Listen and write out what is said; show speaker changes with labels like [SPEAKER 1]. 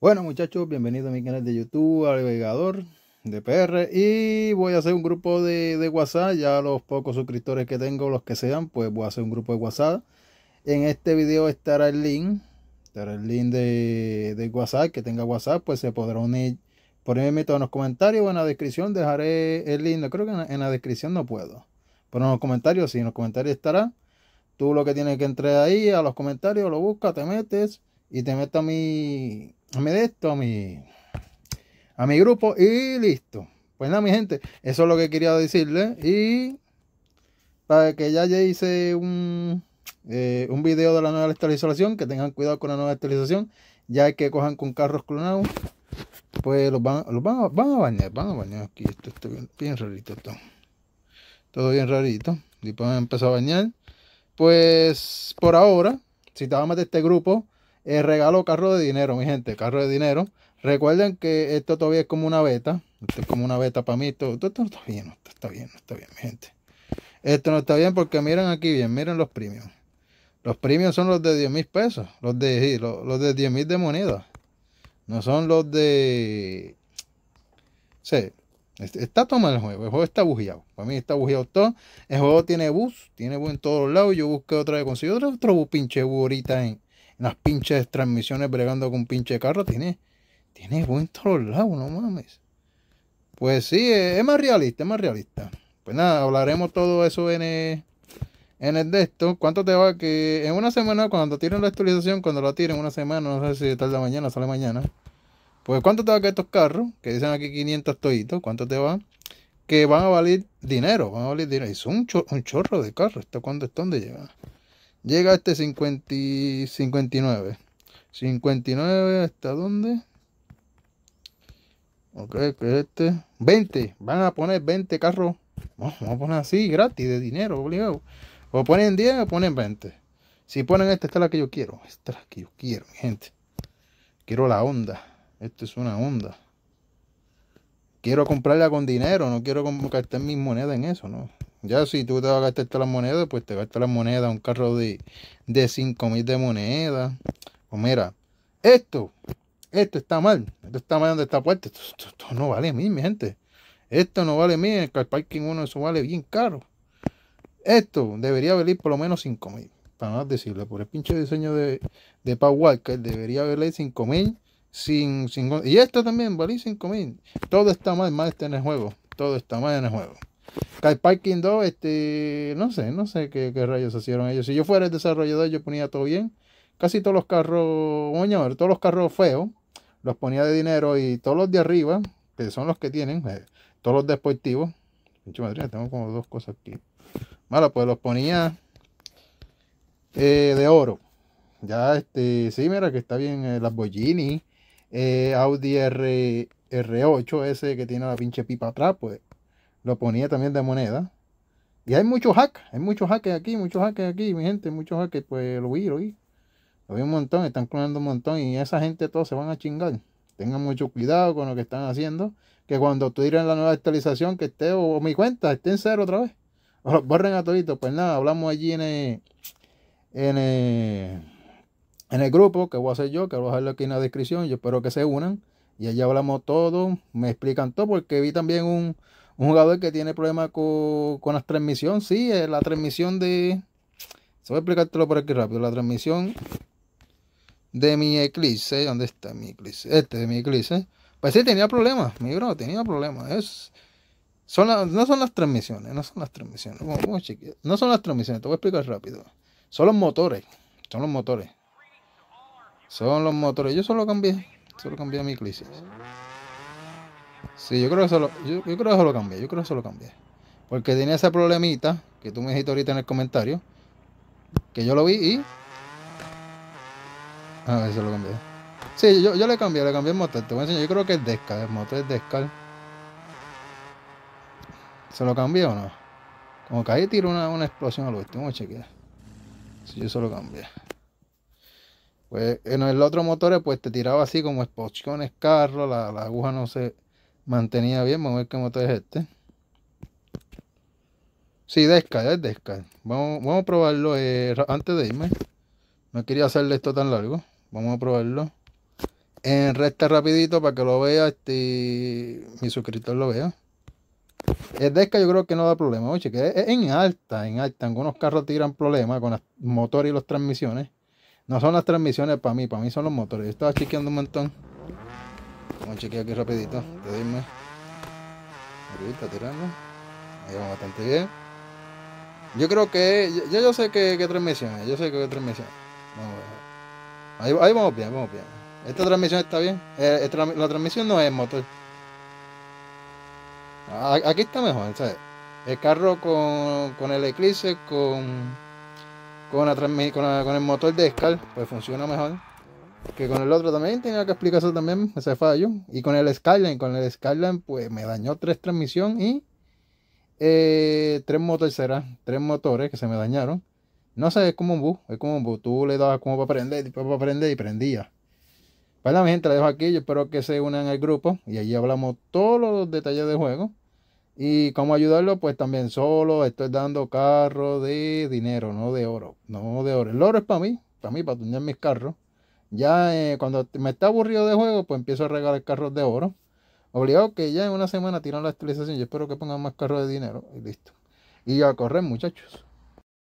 [SPEAKER 1] Bueno muchachos, bienvenidos a mi canal de YouTube, Navegador de PR y voy a hacer un grupo de, de, WhatsApp, ya los pocos suscriptores que tengo, los que sean, pues voy a hacer un grupo de WhatsApp. En este video estará el link, estará el link de, de WhatsApp, que tenga WhatsApp, pues se podrá unir, ponerme todos en los comentarios o en la descripción, dejaré el link, creo que en la, en la descripción no puedo, pero en los comentarios sí, en los comentarios estará. Tú lo que tienes que entrar ahí a los comentarios, lo buscas, te metes y te metes a mi, a mi de esto, a mi, a mi grupo y listo. Pues nada, mi gente, eso es lo que quería decirle. Y para que ya ya hice un, eh, un video de la nueva actualización, que tengan cuidado con la nueva actualización, ya que cojan con carros clonados, pues los van, los van, a, van a bañar, van a bañar aquí. Esto está bien, rarito, esto. todo bien rarito. Y pueden empezar a bañar. Pues por ahora, si te vas a meter este grupo, eh, regalo carro de dinero, mi gente, carro de dinero. Recuerden que esto todavía es como una beta. Esto es como una beta para mí. Esto, esto, no está bien, esto está bien, no está bien, mi gente. Esto no está bien porque miren aquí bien, miren los premios. Los premios son los de 10 mil pesos, los de, los, los de 10 mil de moneda. No son los de... Sí, Está todo mal el juego. El juego está bujeado. Para mí está bujeado todo. El juego tiene bus. Tiene bus en todos lados. Yo busqué otra vez. Conseguí otro, otro bus pinche bus ahorita en, en, las pinches transmisiones bregando con pinche carro. Tiene, tiene bus en todos lados. No mames. Pues sí, es, es, más realista. Es más realista. Pues nada, hablaremos todo eso en el, en el de esto. ¿Cuánto te va? Que en una semana, cuando tiren la actualización, cuando la tiren una semana, no sé si tarda mañana, sale mañana pues ¿cuánto te va quedar estos carros? Que dicen aquí 500 toditos. ¿Cuánto te va? Que van a valer dinero. Van a valer dinero. Son un, un chorro de carros. ¿Hasta cuándo? ¿Hasta dónde llega? Llega este 50, 59. 59 ¿hasta dónde? Ok, que este. 20. Van a poner 20 carros. Vamos a poner así, gratis, de dinero, obligado. O ponen 10 o ponen 20. Si ponen esta, esta es la que yo quiero. Esta es la que yo quiero, mi gente. Quiero la onda. Esto es una onda. Quiero comprarla con dinero, no quiero gastar mis monedas en eso, ¿no? Ya si tú te vas a gastar todas las monedas, pues te gastas las monedas, un carro de, de 5 mil de monedas. O mira, esto, esto está mal. Esto está mal donde está puesto. Esto, no vale a mí, mi gente. Esto no vale a mí. El parking uno eso vale bien caro. Esto debería valer por lo menos 5 mil. Para más decirle, por el pinche diseño de, de Paul Walker, debería valer 5 mil sin, sin, y esto también vale 5 mil. Todo está mal, mal está en el juego. Todo está mal en el juego. Car Parking 2, este, no sé, no sé qué, qué, rayos hicieron ellos. Si yo fuera el desarrollador, yo ponía todo bien. Casi todos los carros, bueno, todos los carros feos, los ponía de dinero y todos los de arriba, que son los que tienen, eh, todos los deportivos. Madre, tengo como dos cosas aquí. Malo, pues los ponía eh, de oro. Ya, este, sí, mira que está bien eh, Lamborghini eh, Audi R, R8 ese que tiene la pinche pipa atrás, pues lo ponía también de moneda. Y hay muchos hacks, hay muchos hackers aquí, muchos hackers aquí, mi gente, muchos hackers, pues lo vi, lo vi. Lo vi un montón, están clonando un montón y esa gente todos se van a chingar. Tengan mucho cuidado con lo que están haciendo. Que cuando tiren la nueva actualización, que esté, o, mi cuenta, esté en cero otra vez. O los borren a todito. Pues nada, hablamos allí en el, en el, en el grupo que voy a hacer yo, que voy a dejarlo aquí en la descripción. Yo espero que se unan. Y allá hablamos todo, me explican todo, porque vi también un, un jugador que tiene problemas con, con la transmisión. Sí, la transmisión de. Se voy a explicártelo por aquí rápido. La transmisión de mi Eclipse. ¿Dónde está mi Eclipse? Este de mi Eclipse. Pues sí, tenía problemas. Mi bro, tenía problemas. Es, son no son las transmisiones, no son las transmisiones. No son las transmisiones, te voy a explicar rápido. Son los motores. Son los motores. Son los motores. Yo solo cambié. Solo cambié mi Eclipse. Sí, yo creo que solo, yo, yo creo que solo cambié. Yo creo que solo cambié. Porque tenía ese problemita que tú me dijiste ahorita en el comentario. Que yo lo vi y. A ver, se lo cambié. Sí, yo, yo le cambié, le cambié el motor. Te voy a enseñar. Yo creo que es Descal. El motor es Descal. ¿Se lo cambié o no? Como que ahí tiro una, una explosión al último. Vamos chequear. Si yo se lo cambié. Pues en el otro motor pues te tiraba así como espochones carro, la, la, aguja no se mantenía bien. Vamos a ver qué motor es este. Sí, Descal, es Descal. Vamos, vamos a probarlo eh, antes de irme. No quería hacerle esto tan largo. Vamos a probarlo. en recta rapidito para que lo vea este mi suscriptor lo vea. El Desca yo creo que no da problema, oye, que es en alta, en alta. Algunos carros tiran problemas con los motores y las transmisiones. No son las transmisiones para mí, para mí son los motores. Yo estaba chequeando un montón. Vamos a chequear aquí rapidito. Te dime. Ahorita tirando. Ahí va bastante bien. Yo creo que. Ya yo sé que, que transmisiones. Yo sé que transmisiones. Vamos. Ahí, ahí vamos bien, vamos bien. Esta transmisión está bien. Eh, la transmisión no es motor. Aquí está mejor, ¿sabes? El carro con, el Eclipse, con, con, la, con, el motor de Scal, pues funciona mejor. Que con el otro también tenía que explicar eso también, ese fallo. Y con el Skyline, con el Skyline, pues me dañó tres transmisiones y eh, tres motores tres motores que se me dañaron. No sé, es como un bus, es como un bus. Tú le dabas como para prender, para prender y prendía. Bueno, mi gente, la dejo aquí. Yo espero que se unan al grupo y allí hablamos todos los detalles del juego. Y cómo ayudarlo, pues también solo estoy dando carros de dinero, no de oro. No de oro. El oro es para mí, para mí, para tunear mis carros. Ya eh, cuando me está aburrido de juego, pues empiezo a regalar carros de oro. Obligado que ya en una semana tiran la actualización. Yo espero que pongan más carros de dinero y listo. Y a correr, muchachos.